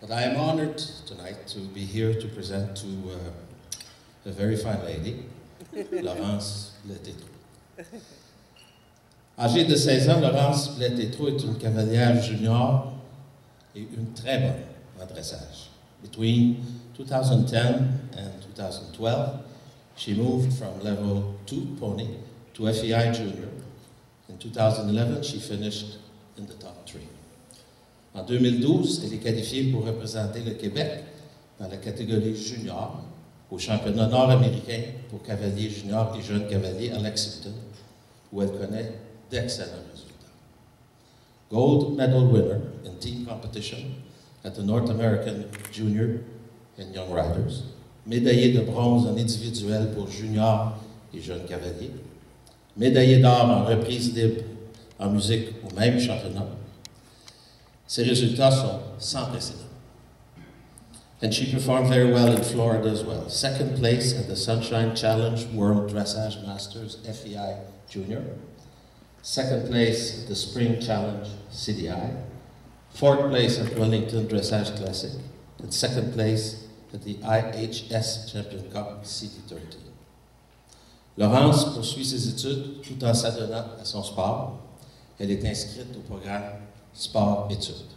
But I am honored tonight to be here to present to uh, a very fine lady, Laurence Blais Tétreault. Âgée de 16 ans, Laurence Blais Tétreault est une cavalière junior et une très bonne en dressage. Between 2010 and 2012, she moved from level 2 pony to FEI junior. In 2011, she finished in the top three. En 2012, elle est qualifiée pour représenter le Québec dans la catégorie junior au championnat nord-américain pour cavaliers juniors et jeunes cavaliers à Lexington, où elle connaît d'excellents résultats. Gold medal winner in team competition at the North American Junior and Young Riders, médaillée de bronze en individuel pour juniors et jeunes cavaliers, médaillée d'or en reprise libre en musique au même championnat, Ses résultats sont sans précédent. And she performed very well in Florida as well. Second place at the Sunshine Challenge World Dressage Masters FEI Junior. Second place at the Spring Challenge CDI. Fourth place at Wellington Dressage Classic. And second place at the IHS Champion Cup CD13. Laurence poursuit ses études tout en s'adonnant à son sport. Elle est inscrite au programme sport études.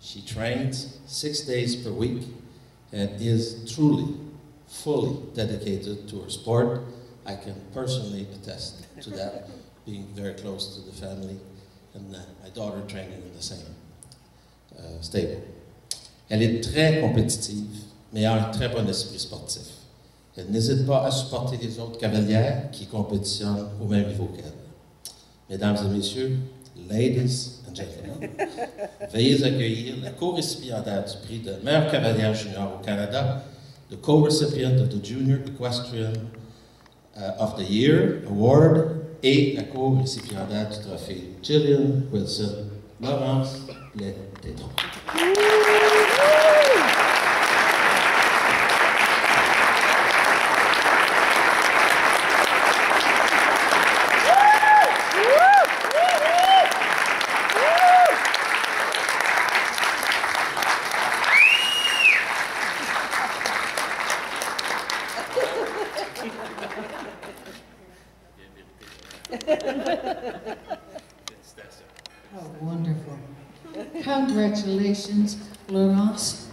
She trains six days per week and is truly, fully dedicated to her sport. I can personally attest to that, being very close to the family and uh, my daughter training in the same uh, stable. Elle est très compétitive, mais a un très bon esprit sportif. Elle n'hésite pas à supporter les autres cavalières qui compétitionnent au même niveau qu'elle. Mesdames et messieurs, ladies veuillez accueillir la co-récipiendaire du prix de meilleure cavalière junior au Canada, the co-recipient of the Junior Equestrian uh, of the Year Award et la co-récipiendaire du trophée Gillian Wilson, Laurence Letétron. Oh, wonderful. Congratulations, Laurence.